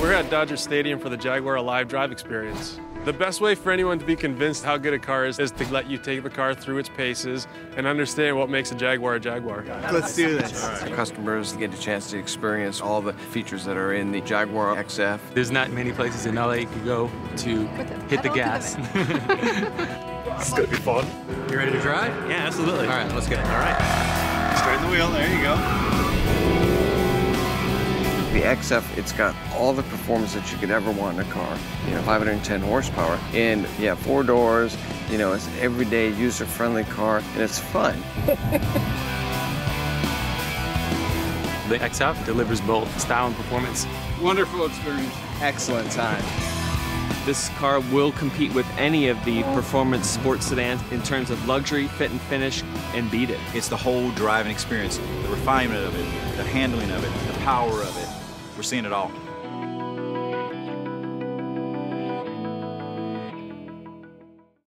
We're at Dodger Stadium for the Jaguar Live Drive experience. The best way for anyone to be convinced how good a car is is to let you take the car through its paces and understand what makes a Jaguar a Jaguar. Let's do this. Our customers get a chance to experience all the features that are in the Jaguar XF. There's not many places in LA you can go to hit the gas. It's gonna be fun. You ready to drive? Yeah, absolutely. All right, let's go. All right. Straighten the wheel. There you go. The XF, it's got all the performance that you could ever want in a car. You know, 510 horsepower, and yeah, four doors. You know, it's everyday user-friendly car, and it's fun. the XF delivers both style and performance. Wonderful experience. Excellent time. This car will compete with any of the performance sports sedans in terms of luxury, fit and finish, and beat it. It's the whole driving experience, the refinement of it, the handling of it, the power of it. We're seeing it all.